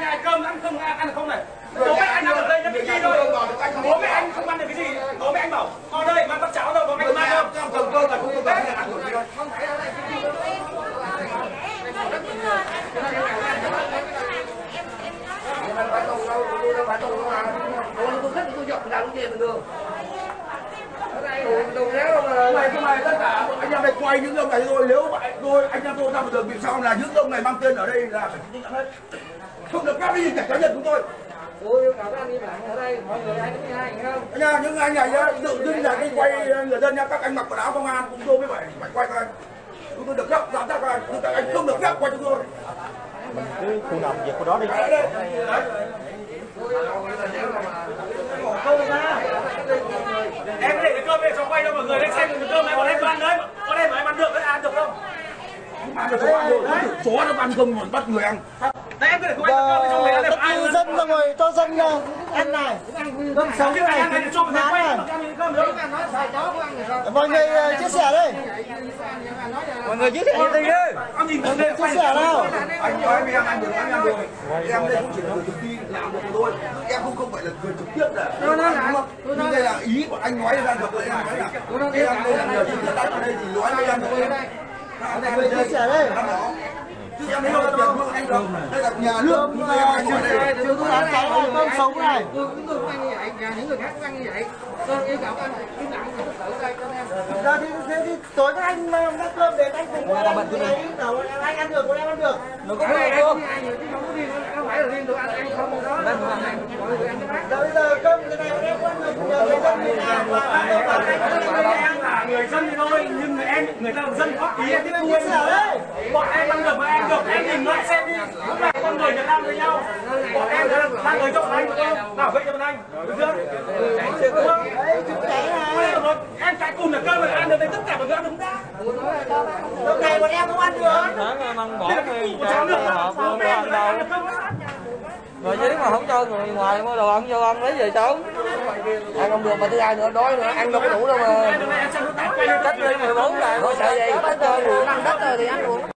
ra nhà cơm ăn không ăn không này bố mẹ anh ăn ở đây nhá cái gì thôi bố mẹ anh không ăn được cái gì bố mẹ anh bảo con đây mang bát cháo đâu bố mẹ mang không cầm cơm là không có ăn được gì đâu phải tù đâu tôi đâu phải tù đâu mà tôi tôi thích tôi dọn ra quay những ông này thôi nếu anh tôi anh em tôi ra một đường vì sao là những ông này mang tên ở đây là phải chịu hết? Không được phép cái gì cả cá nhân chúng tôi. Tôi yêu cầu các anh im lặng ở đây mọi người ai cũng như ai không? Nha những anh này nhá tự dưng là cái quay người dân nha các anh mặc quần áo công an chúng tôi mới phải phải quay các anh. Chúng tôi được phép giám sát các anh nhưng các anh không được phép quay chúng tôi. Cứ khu nào việc của đó đi. Đấy đấy. Đấy em có để cái cơm để cho quay cho mọi người lên xem cái cơm này bọn em ăn đấy con em mà em ăn được đấy ăn được không ăn được ăn rồi số nó ăn không còn bắt người ăn. Đấy em cứ để cơm để cho người ăn dân ra ngồi cho dân ăn này. Cơm sống cái này ăn ta rán này. Ăn cơm mọi người uh, chia sẻ đây mọi người chia sẻ ăn nhìn mọi người chia sẻ nào. Anh nói với em anh được anh ăn được em đây cũng chỉ là người thực thi làm được thôi. Em cũng không phải là người trực tiếp là tôi nói lại. Tôi nói nhưng đây là ý của anh nói ra được rồi em nói là em đây là người trực tiếp đánh ở đây thì nói với em thôi chia sẻ đây chứ em thấy tiền anh đâu đây là nhà nước chúng tôi anh tôi cái này cơm sống này tôi tôi ăn như vậy những người khác cũng ăn như vậy tôi yêu cầu anh im lặng đây cho em giờ thì thế thì tối các anh mang các cơm để anh cùng với anh này anh ăn được con em ăn được nó có được không ai nhiều chứ không có phải là riêng tôi ăn ăn không đó mọi người ăn cái bát giờ bây giờ cơm cái này em ăn được người dân người dân thì thôi nhưng người em ta dân góp ý em thu chia sẻ đấy. Bọn em ăn được mà em được. Em nhìn lại xem đi. Cũng là con người Việt Nam với nhau. Bọn em đang ở chỗ anh bảo vệ cho bọn anh. Được chưa? Đúng không? này em cái cùng là cơm là ăn được đây tất cả mọi người ăn được đã lúc này bọn em không ăn được. Em bỏ đây là cái cái của cháu được này bố luôn mẹ ăn đâu. được đã rồi chứ mà không cho người ngoài mua đồ ăn vô ăn lấy về sống ăn không được mà thứ hai nữa đói nữa ăn đâu có đủ đâu mà. Em xem nó tạt quay lên cách đi 14 ngày có sợ gì? đất rồi ăn đất rồi thì ăn luôn